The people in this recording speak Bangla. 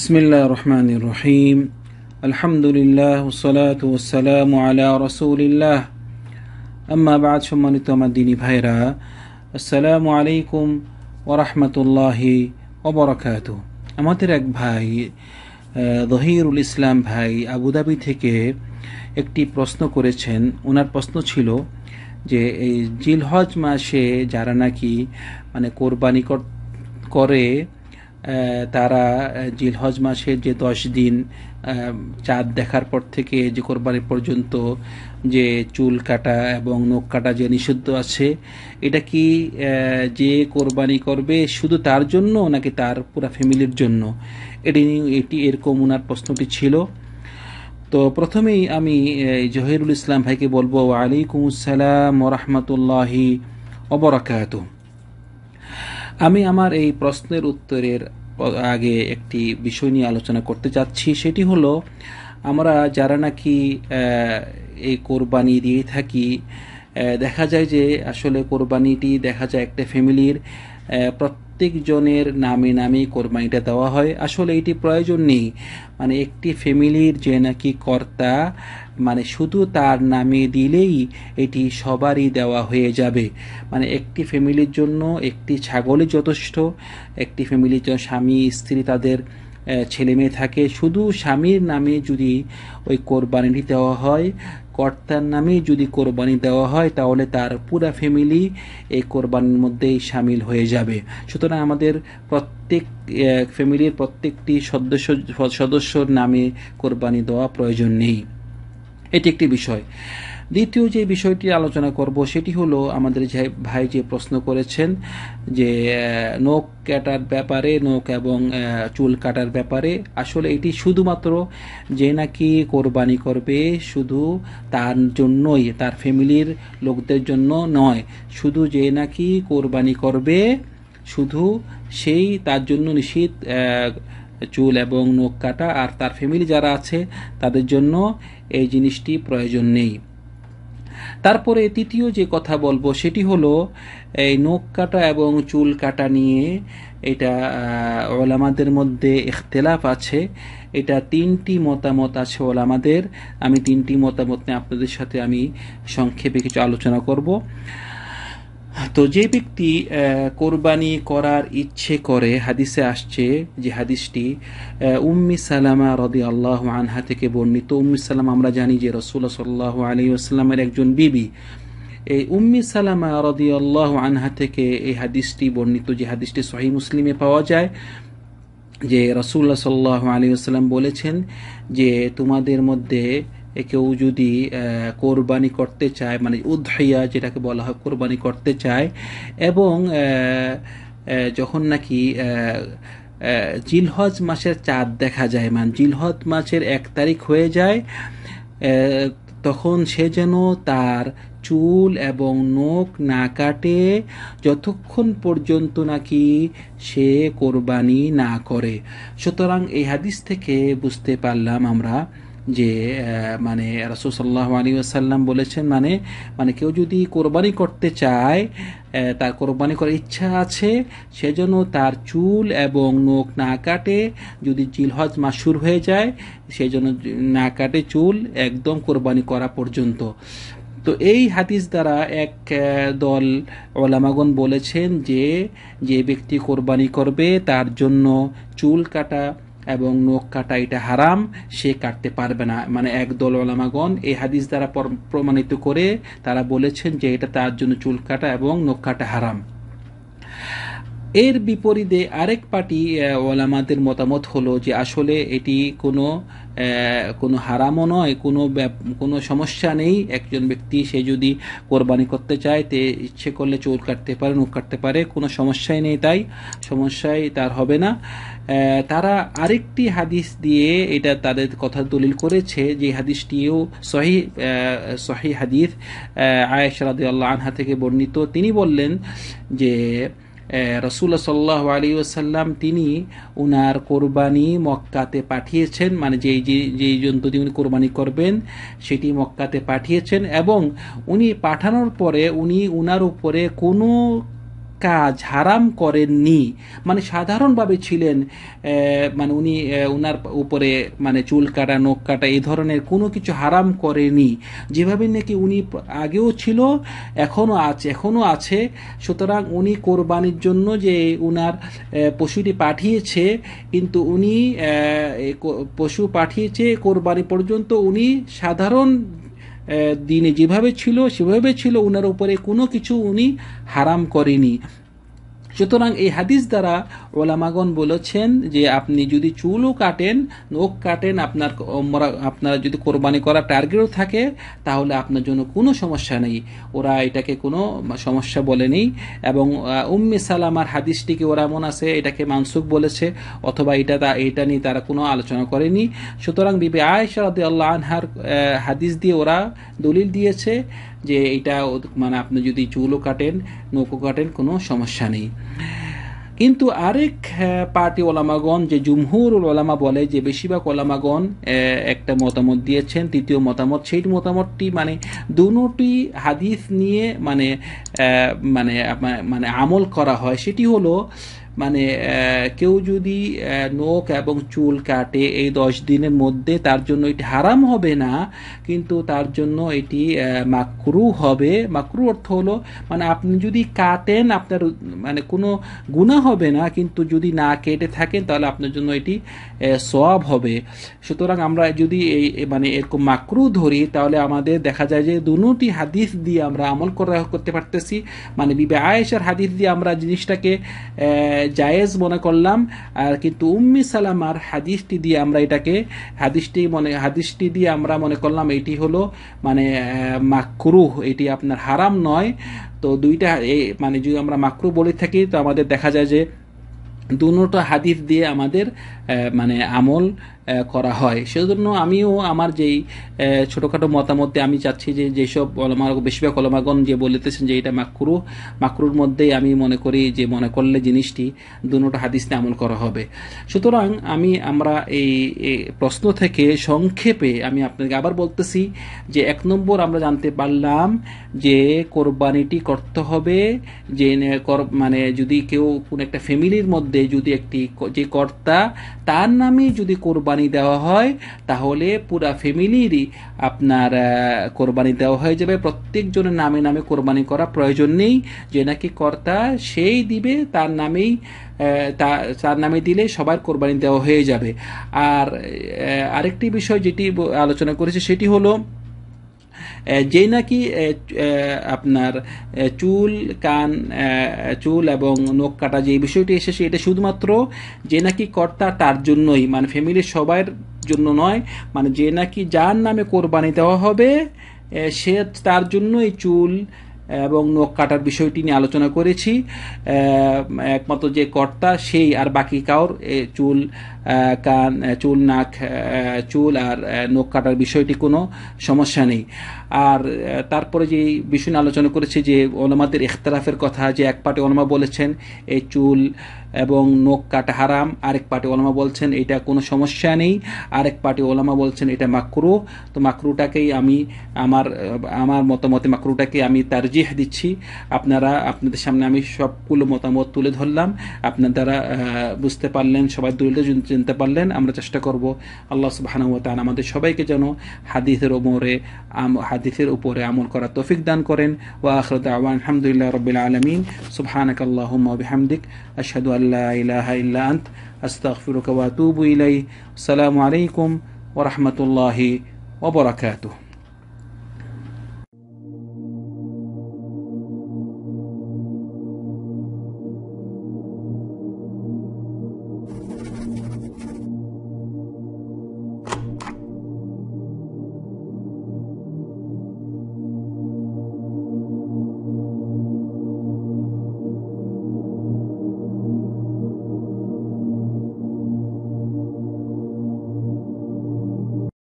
بسم الله الرحمن الرحيم الحمد لله والصلاة والسلام على رسول الله আম্মা বাদ সম্মানিত আমার দিনী ভাইরা আসসালামু আলাইকুম ওরহমতুল্লাহি ওবরাকাত আমাদের এক ভাই আহ, জহিরুল ইসলাম ভাই আবুধাবি থেকে একটি প্রশ্ন করেছেন ওনার প্রশ্ন ছিল যে এই জিলহজ মাসে যারা নাকি মানে কোরবানি কর- করে আহ, তারা জিলহজ মাসের যে দশ দিন চাঁদ দেখার পর থেকে যে কোরবানি পর্যন্ত যে চুল কাটা এবং নখ কাটা যে নিষিদ্ধ আছে, এটা কি যে কোরবানি করবে শুধু তার জন্য নাকি তার পুরা ফ্যামিলির জন্য? এটি এটি এরকম ওনার প্রশ্নটি ছিল। তো প্রথমেই আমি জহিরুল ইসলাম ভাইকে বলব ওয়ালাইকুম আসসালাম ওরহমতুল্লাহি অবরাকাত আমি আমার এই প্রশ্নের উত্তরের আগে একটি বিষয় নিয়ে আলোচনা করতে চাচ্ছি। সেটি হলো, আমরা যারা নাকি এই কোরবানি দিয়ে থাকি দেখা যায় যে আসলে কোরবানিটি দেখা যায় একটা ফ্যামিলির প্রত্যেক জনের নামে নামে কোরবানিটা দেওয়া হয়। আসলে এটি প্রয়োজন নেই। মানে একটি ফ্যামিলির যে নাকি কর্তা মানে শুধু তার নামে দিলেই এটি সবারই দেওয়া হয়ে যাবে। মানে একটি ফ্যামিলির জন্য একটি ছাগলই যথেষ্ট, একটি ফ্যামিলির জন্য স্বামী, স্ত্রী তাদের ছেলে মেয়ে থাকে। শুধু স্বামীর নামে যদি ওই কোরবানিটি দেওয়া হয় কর্তার নামে যদি কোরবানি দেওয়া হয়, তাহলে তার পুরা ফ্যামিলি এই কোরবানির মধ্যেই সামিল হয়ে যাবে। সুতরাং আমাদের প্রত্যেক ফ্যামিলির প্রত্যেকটি সদস্য, সদস্যর নামে কোরবানি দেওয়া প্রয়োজন নেই। এটি একটি বিষয়। দ্বিতীয় যে বিষয়টি আলোচনা করব, সেটি হলো আমাদের যে ভাই যে প্রশ্ন করেছেন যে নখ কাটার ব্যাপারে, নখ এবং চুল কাটার ব্যাপারে, আসলে এটি শুধুমাত্র যে নাকি কোরবানি করবে শুধু তার জন্যই, তার ফ্যামিলির লোকদের জন্য নয়, শুধু যে নাকি কোরবানি করবে শুধু সেই, তার জন্য নিশ্চিত চুল এবং নখ কাটা, আর তার ফ্যামিলি যারা আছে তাদের জন্য এই জিনিসটি প্রয়োজন নেই। তারপরে তৃতীয় যে কথা বলব, সেটি হলো, এই নখ কাটা এবং চুল কাটা নিয়ে এটা ওলামাদের মধ্যে ইখতলাফ আছে। এটা তিনটি মতামত আছে ওলামাদের। আমি তিনটি মতামত নিয়ে আপনাদের সাথে আমি সংক্ষেপে কিছু আলোচনা করব। তো যে ব্যক্তি কোরবানি করার ইচ্ছে করে, হাদিসে আসছে যে হাদিসটি উম্মি সালামা রদি আল্লাহ আনহা থেকে বর্ণিত। উম্মি সালাম আমরা জানি যে রসুল্লাহ সাল্লাহ আলী আসলামের একজন বিবি। এই উম্মি সালামা রদি আল্লাহ আনহা থেকে এই হাদিসটি বর্ণিত যে হাদিসটি সহি মুসলিমে পাওয়া যায়, যে রসুল্লাহ সাল্লাহ আলী আসসালাম বলেছেন যে তোমাদের মধ্যে কেউ যদি কোরবানি করতে চায় মানে উদ্ধাইয়া যেটাকে বলা হয়, কোরবানি করতে চায় এবং যখন নাকি জিলহজ মাসের চাঁদ দেখা যায় মানে জিলহজ মাসের এক তারিখ হয়ে যায় তখন সে যেন তার চুল এবং নখ না কাটে, যতক্ষণ পর্যন্ত নাকি সে কোরবানি না করে। সুতরাং এই হাদিস থেকে বুঝতে পারলাম আমরা যে মানে রাসুল সাল্লাহ আলী আসাল্লাম বলেছেন মানে মানে কেউ যদি কোরবানি করতে চায় তার কোরবানি করার ইচ্ছা আছে সেজন্য তার চুল এবং নখ না কাটে, যদি জিলহজ মাস শুরু হয়ে যায় সেজন্য না কাটে চুল একদম কোরবানি করা পর্যন্ত। তো এই হাদিস দ্বারা এক দল ওলামাগন বলেছেন যে যে ব্যক্তি কোরবানি করবে, তার জন্য চুল কাটা এবং নখ কাটা এটা হারাম, সে কাটতে পারবে না। মানে এক দল ওলামাগন এই হাদিস দ্বারা প্রমাণিত করে তারা বলেছেন যে এটা তার জন্য চুল কাটা এবং নখ কাটা হারাম। এর বিপরীতে আরেক পার্টি ওলামাদের মতামত হলো যে আসলে এটি কোনো কোনো হারামও নয়, কোনো কোনো সমস্যা নেই। একজন ব্যক্তি, সে যদি কোরবানি করতে চায়, তে ইচ্ছে করলে চুল কাটতে পারে, নখ কাটতে পারে, কোনো সমস্যাই নেই তাই, সমস্যাই তার হবে না। তারা আরেকটি হাদিস দিয়ে এটা তাদের কথা দলিল করেছে যে হাদিসটিও সহি সহি হাদিস। আয়েশ রাদি আল্লাহ আনহা থেকে বর্ণিত। তিনি বললেন যে রসুল্লাহ সাল্লাহ আলী ওসাল্লাম তিনি উনার কোরবানি মক্কাতে পাঠিয়েছেন মানে যেই যেই জন্তু দিয়ে উনি কোরবানি করবেন, সেটি মক্কাতে পাঠিয়েছেন এবং উনি পাঠানোর পরে উনি উনার উপরে কোনো কাজ হারাম করেননি। মানে সাধারণভাবে ছিলেন মানে উনি উনার উপরে মানে চুল কাটা, নখ কাটা, এই ধরনের কোনো কিছু হারাম করেনি। যেভাবে নাকি উনি আগেও ছিল, এখনও আছে এখনও আছে। সুতরাং উনি কোরবানির জন্য যে উনার পশুটি পাঠিয়েছে, কিন্তু উনি পশু পাঠিয়েছে, কোরবানি পর্যন্ত উনি সাধারণ দিনে যেভাবে ছিল সেভাবে ছিল। ওনার উপরে কোনো কিছু উনি হারাম করেনি। সুতরাং এই হাদিস দ্বারা ওলামাগন বলেছেন যে আপনি যদি চুলও কাটেন, নখ কাটেন, আপনার আপনার যদি কোরবানি করা টার্গেটও থাকে, তাহলে আপনার জন্য কোনো সমস্যা নেই। ওরা এটাকে কোনো সমস্যা বলেনি এবং উম্মে সালামার হাদিসটিকে ওরা এমন আছে, এটাকে মানসুক বলেছে, অথবা এটা তা, এটা নিয়ে তারা কোনো আলোচনা করেনি। সুতরাং বিবি আয়েশা আল্লাহ আনহার হাদিস দিয়ে ওরা দলিল দিয়েছে। যে এটা মানে আপনি যদি চুলও কাটেন নৌকো কাটেন, কোনো সমস্যা নেই। কিন্তু আরেক পার্টি ওলামাগণ, যে জুমহুর ওলামা বলে যে বেশিরভাগ ওলামাগণ একটা মতামত দিয়েছেন, তৃতীয় মতামত, সেই মতামতটি মানে দুটি হাদিস নিয়ে মানে মানে মানে আমল করা হয়। সেটি হলো মানে কেউ যদি নখ এবং চুল কাটে এই দশ দিনের মধ্যে, তার জন্য এটি হারাম হবে না, কিন্তু তার জন্য এটি মাকরু হবে। মাকরু অর্থ হলো মানে আপনি যদি কাটেন, আপনার মানে কোনো গুণা হবে না, কিন্তু যদি না কেটে থাকেন, তাহলে আপনার জন্য এটি সব হবে। সুতরাং আমরা যদি এই মানে এরকম মাকরু ধরি, তাহলে আমাদের দেখা যায় যে দুটি হাদিস দিয়ে আমরা আমল করা করতে পারতেছি। মানে বিবে আয়েশার হাদিস দিয়ে আমরা জিনিসটাকে জায়েজ মনে করলাম। আর কিন্তু উম্মি সালামার হাদিসটি দিয়ে আমরা এটাকে, হাদিসটি মনে, হাদিসটি দিয়ে আমরা মনে করলাম এটি হলো মানে মাকরুহ, এটি আপনার হারাম নয়। তো দুইটা মানে যদি আমরা মাকরু বলে থাকি, তো আমাদের দেখা যায় যে দুটো হাদিস দিয়ে আমাদের মানে আমল করা হয়। সেজন্য আমিও আমার যেই ছোটোখাটো মতামতে আমি চাচ্ছি যে যেসব অলমা বেশিরভাগ অলমাগণ যে বলিতেছেন যে এটা মাকরু, মাকরুর মধ্যেই আমি মনে করি যে মনে করলে জিনিসটি দুটো হাদিসতে আমল করা হবে। সুতরাং আমি, আমরা এই প্রশ্ন থেকে সংক্ষেপে আমি আপনাকে আবার বলতেছি যে এক নম্বর আমরা জানতে পারলাম যে কোরবানিটি করতে হবে, যে মানে যদি কেউ কোনো একটা ফ্যামিলির মধ্যে যদি একটি যে কর্তা তার নামে যদি কোরবানি দেওয়া হয়, তাহলে পুরা ফ্যামিলিরই আপনার কোরবানি দেওয়া হয়ে যাবে। প্রত্যেকজনের নামে নামে কোরবানি করা প্রয়োজন নেই। যে নাকি কর্তা সেই দিবে, তার নামেই তার নামে দিলে সবার কোরবানি দেওয়া হয়ে যাবে। আর আরেকটি বিষয় যেটি আলোচনা করেছে, সেটি হলো যেই নাকি আপনার চুল, কান চুল এবং নখ কাটা যে বিষয়টি এসেছে, এটা শুধুমাত্র যে নাকি কর্তা তার জন্যই মানে ফ্যামিলির সবার জন্য নয় মানে যে নাকি যার নামে কোরবানি দেওয়া হবে সে তার জন্যই চুল এবং নখ কাটার বিষয়টি নিয়ে আলোচনা করেছি। একমাত্র যে কর্তা, সেই আর বাকি কাউর চুল কান চুল, নাক চুল আর নখ কাটার বিষয়টি কোনো সমস্যা নেই। আর তারপরে যে বিষয় আলোচনা করেছি যে ওলামাদের ইখতলাফের কথা, যে এক পাটে ওলামা বলেছেন এই চুল এবং নখ কাটা হারাম, আরেক পাটে ওলামা বলছেন এটা কোনো সমস্যা নেই, আরেক পাটে ওলামা বলছেন এটা মাকরু। তো মাকরুটাকেই আমি আমার আমার মতামতে মাকরুটাকে আমি তারজিহ দিচ্ছি। আপনারা, আপনাদের সামনে আমি সবগুলো মতামত তুলে ধরলাম। আপনারা বুঝতে পারলেন সবাই দলিলটা জানতে পারলেন, আমরা চেষ্টা করব আল্লাহ সুবাহানুতান আমাদের সবাইকে যেন হাদিসের ওমরে হাদিসের উপরে আমল করার তৌফিক দান করেন। ওয়া আখরত আওয়ান আলহামদুলিল্লাহ রবিল আলমিন। সুবহানাক আল্লাহুম্মা বিহামদিক। আশহাদু আল্লা ইলাহা ইল্লা আসসালামু আলাইকুম ওয়া রাহমাতুল্লাহি ওয়া বারাকাতুহু।